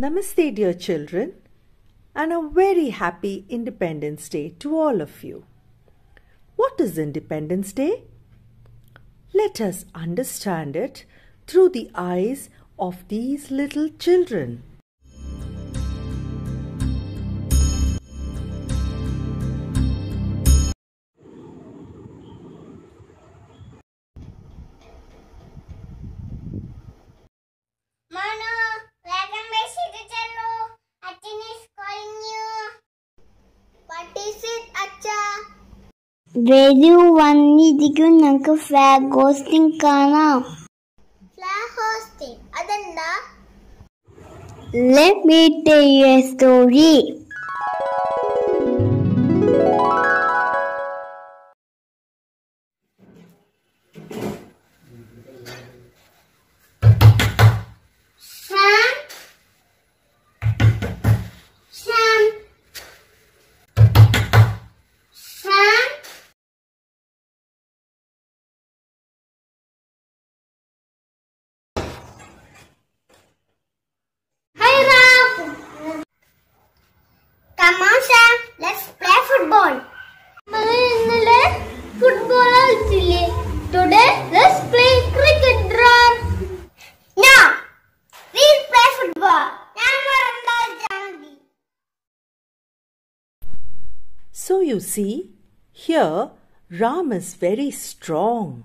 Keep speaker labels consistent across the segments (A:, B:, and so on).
A: Namaste, dear children, and a very happy Independence Day to all of you. What is Independence Day? Let us understand it through the eyes of these little children.
B: Veriyorlar gün anka flag hosting kana.
C: Flag hosting adında.
B: Let me tell you a story.
A: See, here Ram is very strong.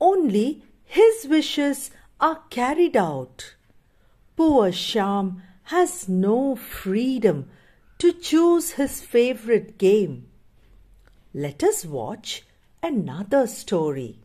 A: Only his wishes are carried out. Poor Sham has no freedom to choose his favorite game. Let us watch another story.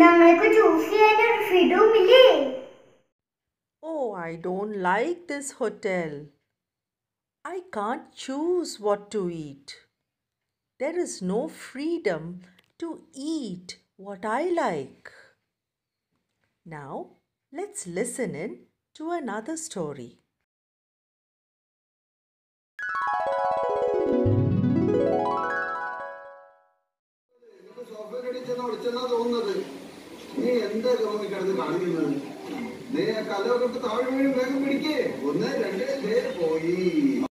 C: ഞങ്ങൾക്ക് choose ചെയ്യാൻ ഒരു ഫിഡുമില്ലേ
A: Oh, I don't like this hotel. I can't choose what to eat. There is no freedom to eat what I like. Now, let's listen in to another story.
D: നീ നമുക്ക് കിടന്ന് കാണിക്കുന്നത് നീ ആ കല്ലൊക്കെ താഴെ വീഴും വേഗം പിടിക്കേ. ഒന്ന് രണ്ട് ദേ പോയി.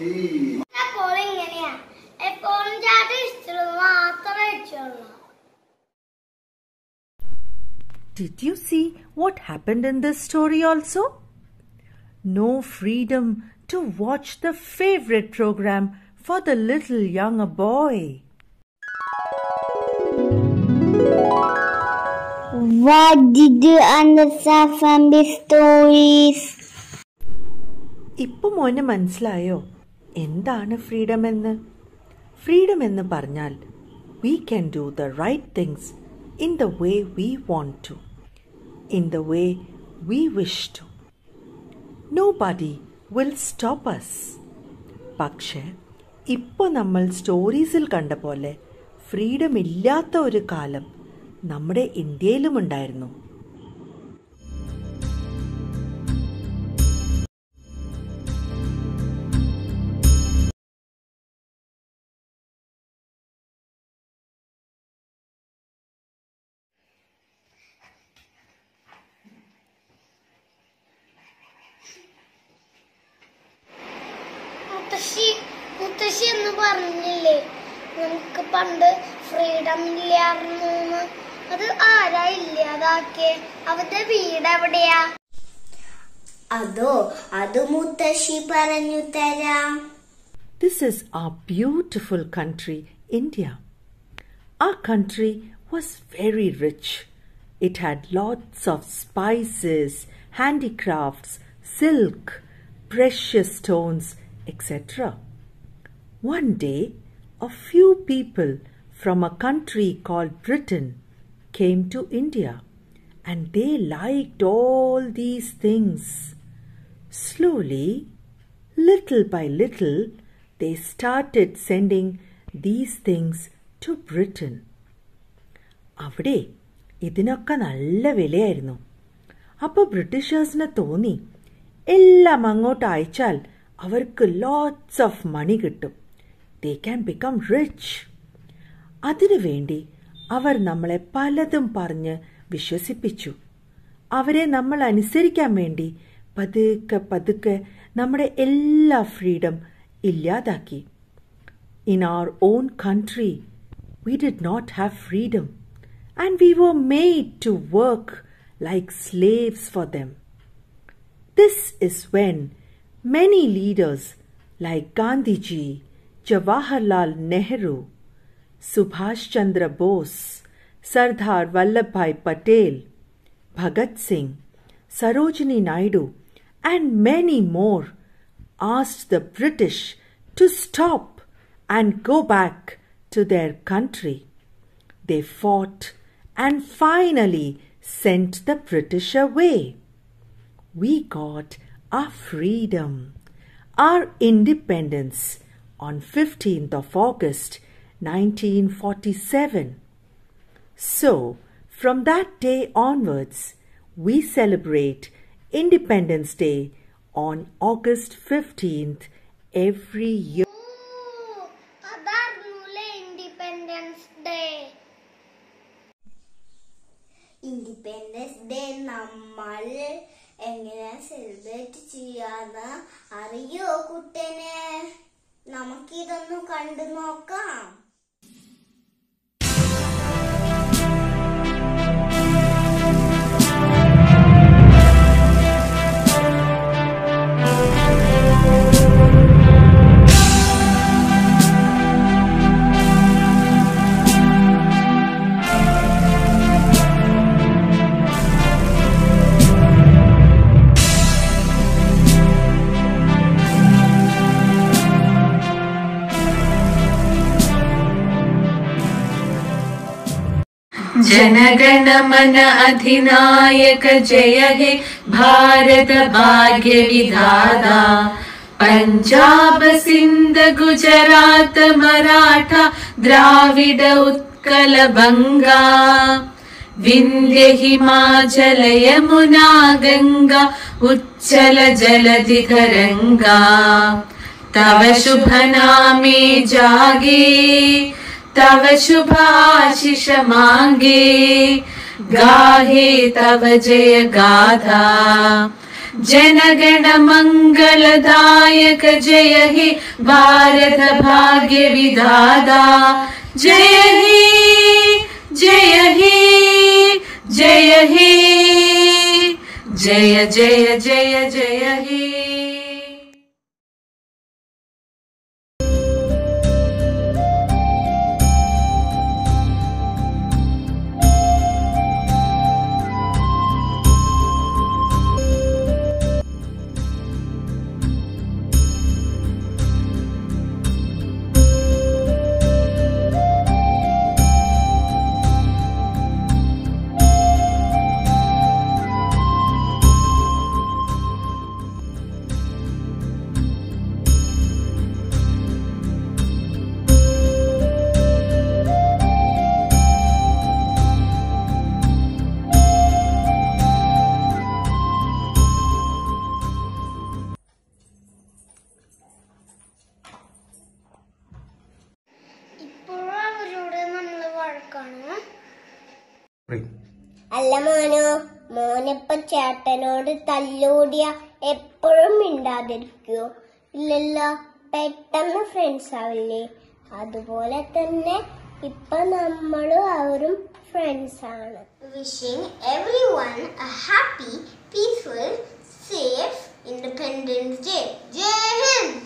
D: ദേ പോയി
C: എപ്പോഴും ഇങ്ങനെയാ എപ്പോഴും ചാട്ട് ഇഷ്ടമുള്ളത് മാത്രമേ ഇഷ്ടമുള്ളൂ
A: Did you see what happened in this story also? No freedom to watch the favorite program for the little younger boy.
B: What did you understand from the stories?
A: ഇപ്പൊ മോന് മനസ്സിലായോ എന്താണ് ഫ്രീഡം എന്ന്? ഫ്രീഡം എന്ന് പറഞ്ഞാൽ we can do the right things in the way we want to in the way we wish to nobody will stop us പക്ഷേ ഇപ്പോൾ നമ്മൾ സ്റ്റോറീസിൽ കണ്ട പോലെ ഫ്രീഡം ഇല്ലാത്ത ഒരു കാലം നമ്മുടെ ഇന്ത്യയിലും ഉണ്ടായിരുന്നു.
C: എന്ന് പറഞ്ഞില്ലേ നമുക്ക് പണ്ട് ഫ്രീഡം ഇല്ലായിരുന്നു അത് ആരാ ഇല്ലാതാക്കിയ അവരുടെ വീട് എവിടെയാ
B: അതോ അത് മുത്തശ്ശി പറഞ്ഞു തരാം
A: This is our beautiful country, India. Our country was very rich. It had lots of spices, handicrafts, silk, precious stones, etc. One day, a few people from a country called Britain came to India and they liked all these things. Slowly, little by little, they started sending these things to Britain. അവിടെ ഇതിനൊക്കെ നല്ല വിലയായിരുന്നു അപ്പോൾ ബ്രിട്ടീഷേഴ്സിന് തോന്നി എല്ലാം അങ്ങോട്ട് അയച്ചാൽ അവർക്ക് lots of money കിട്ടും ദേ ക്യാൻ ബിക്കം റിച്ച് അതിനുവേണ്ടി അവർ നമ്മളെ പലതും പറഞ്ഞ് വിശ്വസിപ്പിച്ചു അവരെ നമ്മൾ അനുസരിക്കാൻ വേണ്ടി പതുക്കെ പതുക്കെ നമ്മുടെ എല്ലാ ഫ്രീഡം ഇല്ലാതാക്കി in our own country we did not have freedom and we were made to work like slaves for them. This is when many leaders like Gandhiji, Jawaharlal Nehru, Subhash Chandra Bose, Sardar Vallabhbhai Patel, Bhagat Singh, Sarojini Naidu, and many more asked the British to stop and go back to their country. They fought and finally sent the British away. We got our freedom, our independence on 15th of August 1947. So, from that day onwards, we celebrate Independence Day on August 15th every year.
C: Oh, അതായിരുന്നുല്ലേ independence day
B: independence day നമ്മൾ എങ്ങനെ celebrate ചെയ്യാന്ന് അറിയോ കുട്ടനെ നമുക്കിതൊന്ന് കണ്ടു നോക്കാം.
E: जनगण मन अधिनायक जय हे भारत भाग्य विधाता। पञ्जाब सिन्ध गुजरात मराठा द्राविड उत्कल बङ्गा विन्ध्य हिमाचल यमुना गङ्गा उच्चल जलधितरङ्गा तव शुभ नामे जागे तव शुभ आशिष मांगे। गाहे तव जय गाथा जनगण मंगलदायक जय हे भारत भाग्य विधाता। जय हे जय हे जय हे। जय जय जय जय हे।
B: അല്ല മോനോ മോനിപ്പൊ ചേട്ടനോട് തല്ലോടിയ എപ്പോഴും മിണ്ടാതിരിക്കോ. ഇല്ലല്ലോ പെട്ടെന്ന് ഫ്രണ്ട്സ് ആവില്ലേ? അതുപോലെ തന്നെ ഇപ്പൊ നമ്മളും അവരും ഫ്രണ്ട്സ് ആണ്. Wishing everyone happy peaceful safe independence day Jai Hind!